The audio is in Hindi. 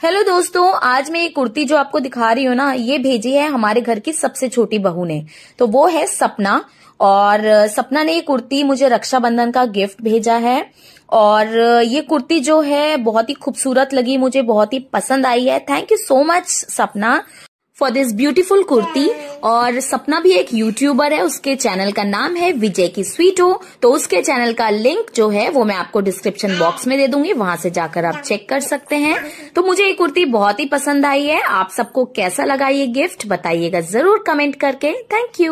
हेलो दोस्तों, आज मैं ये कुर्ती जो आपको दिखा रही हूँ ना, ये भेजी है हमारे घर की सबसे छोटी बहू ने। तो वो है सपना। और सपना ने ये कुर्ती मुझे रक्षाबंधन का गिफ्ट भेजा है। और ये कुर्ती जो है, बहुत ही खूबसूरत लगी मुझे, बहुत ही पसंद आई है। Thank you so much, Sapna. For this beautiful kurti और सपना भी एक यूट्यूबर है, उसके चैनल का नाम है विजय की स्वीट हो तो उसके चैनल का लिंक जो है, वो मैं आपको डिस्क्रिप्शन बॉक्स में दे दूँगी, वहाँ से जाकर आप चेक कर सकते हैं. तो मुझे ये कुर्ती बहुत ही पसंद आई है. आप सबको कैसा लगा ये गिफ्ट बताइएगा ज़रूर कमेंट करके. Thank you